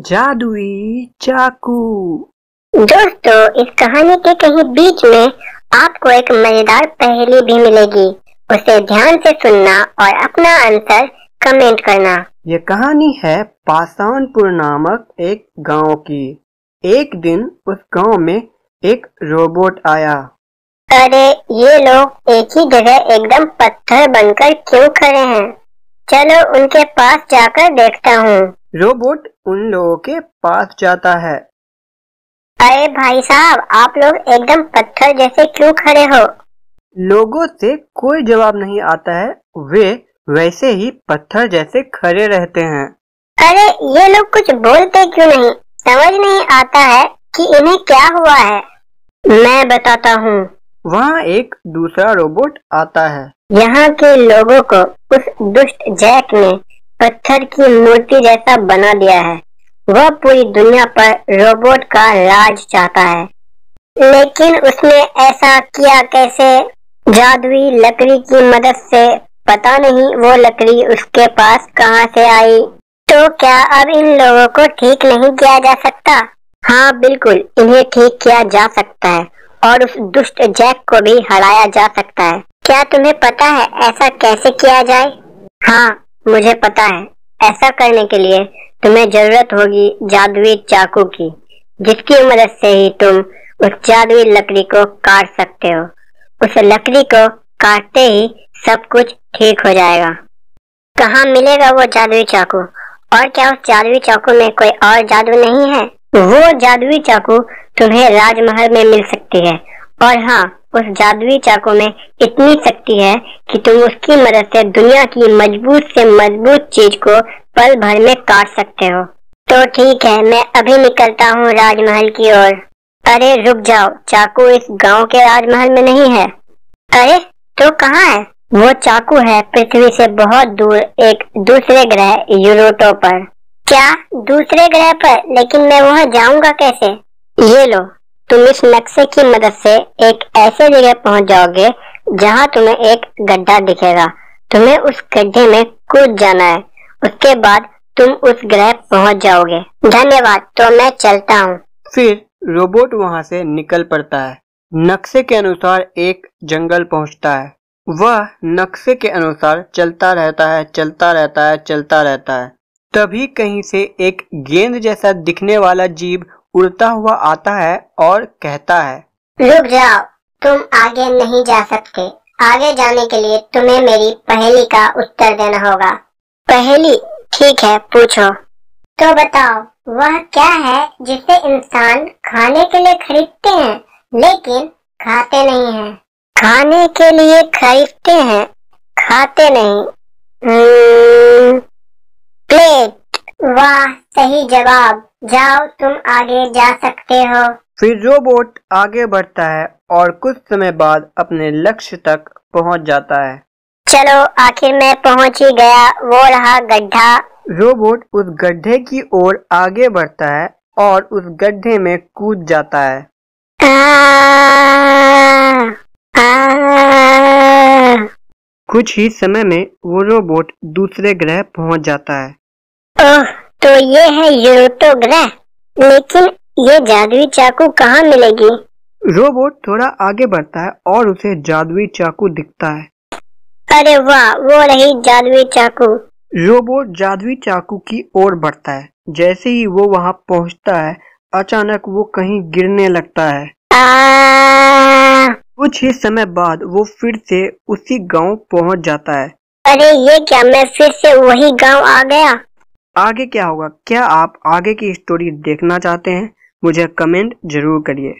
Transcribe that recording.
जादुई चाकू। दोस्तों इस कहानी के कहीं बीच में आपको एक मज़ेदार पहेली भी मिलेगी। उसे ध्यान से सुनना और अपना आंसर कमेंट करना। ये कहानी है पासानपुर नामक एक गाँव की। एक दिन उस गाँव में एक रोबोट आया। अरे ये लोग एक ही जगह एकदम पत्थर बनकर क्यों खड़े हैं? चलो उनके पास जाकर देखता हूँ। रोबोट उन लोगों के पास जाता है। अरे भाई साहब आप लोग एकदम पत्थर जैसे क्यों खड़े हो? लोगों से कोई जवाब नहीं आता है वे वैसे ही पत्थर जैसे खड़े रहते हैं। अरे ये लोग कुछ बोलते क्यों नहीं? समझ नहीं आता है कि इन्हें क्या हुआ है। मैं बताता हूँ। वहाँ एक दूसरा रोबोट आता है। यहाँ के लोगों को उस दुष्ट जैक ने पत्थर की मूर्ति जैसा बना दिया है। वह पूरी दुनिया पर रोबोट का राज चाहता है। लेकिन उसने ऐसा किया कैसे? जादुई लकड़ी की मदद से। पता नहीं वो लकड़ी उसके पास कहाँ से आई। तो क्या अब इन लोगों को ठीक नहीं किया जा सकता? हाँ बिल्कुल, इन्हें ठीक किया जा सकता है और उस दुष्ट जैक को भी हराया जा सकता है। क्या तुम्हें पता है ऐसा कैसे किया जाए? हाँ मुझे पता है, ऐसा करने के लिए तुम्हें ज़रूरत होगी जादुई चाकू की, जिसकी मदद से ही तुम उस जादुई लकड़ी को काट सकते हो। उस लकड़ी को काटते ही सब कुछ ठीक हो जाएगा। कहाँ मिलेगा वो जादुई चाकू? और क्या उस जादुई चाकू में कोई और जादू नहीं है? वो जादुई चाकू तुम्हें राजमहल में मिल सकती है। और हाँ उस जादुई चाकू में इतनी शक्ति है कि तुम उसकी मदद से दुनिया की मज़बूत से मज़बूत चीज़ को पल भर में काट सकते हो। तो ठीक है, मैं अभी निकलता हूँ राजमहल की ओर। अरे, रुक जाओ। चाकू इस गाँव के राजमहल में नहीं है। अरे तो कहाँ है? वो चाकू है पृथ्वी से बहुत दूर, एक दूसरे ग्रह यूरोटो पर। क्या? दूसरे ग्रह पर? लेकिन मैं वहाँ जाऊँगा कैसे? ये लो। तुम इस नक्शे की मदद से एक ऐसे जगह पहुँच जाओगे जहाँ तुम्हें एक गड्ढा दिखेगा। तुम्हें उस गड्ढे में कूद जाना है। उसके बाद तुम उस ग्रह पहुँच जाओगे। धन्यवाद तो मैं चलता हूँ। फिर रोबोट वहाँ से निकल पड़ता है। नक्शे के अनुसार एक जंगल पहुँचता है। वह नक्शे के अनुसार चलता रहता है, चलता रहता है, चलता रहता है। तभी कहीं से एक गेंद जैसा दिखने वाला जीव उड़ता हुआ आता है और कहता है रुक जाओ तुम आगे नहीं जा सकते। आगे जाने के लिए तुम्हें मेरी पहेली का उत्तर देना होगा। पहेली ठीक है पूछो। तो बताओ वह क्या है जिसे इंसान खाने के लिए खरीदते हैं लेकिन खाते नहीं हैं? खाने के लिए खरीदते हैं खाते नहीं। हम्म, प्लेट। वाह सही जवाब। जाओ तुम आगे जा सकते हो। फिर रोबोट आगे बढ़ता है और कुछ समय बाद अपने लक्ष्य तक पहुँच जाता है। चलो आखिर मैं पहुँच ही गया। वो रहा गड्ढा। रोबोट उस गड्ढे की ओर आगे बढ़ता है और उस गड्ढे में कूद जाता है। आ, आ, कुछ ही समय में वो रोबोट दूसरे ग्रह पहुँच जाता है। ओह तो ये है यूरोटो ग्रह लेकिन ये जादुई चाकू कहाँ मिलेगी? रोबोट थोड़ा आगे बढ़ता है और उसे जादुई चाकू दिखता है। अरे वाह वो रही जादुई चाकू। रोबोट जादुई चाकू की ओर बढ़ता है। जैसे ही वो वहाँ पहुँचता है अचानक वो कहीं गिरने लगता है। आ, कुछ ही समय बाद वो फिर से उसी गाँव पहुँच जाता है। अरे ये क्या मैं फिर से वही गाँव आ गया? आगे क्या होगा? क्या आप आगे की स्टोरी देखना चाहते हैं? मुझे कमेंट ज़रूर करिए।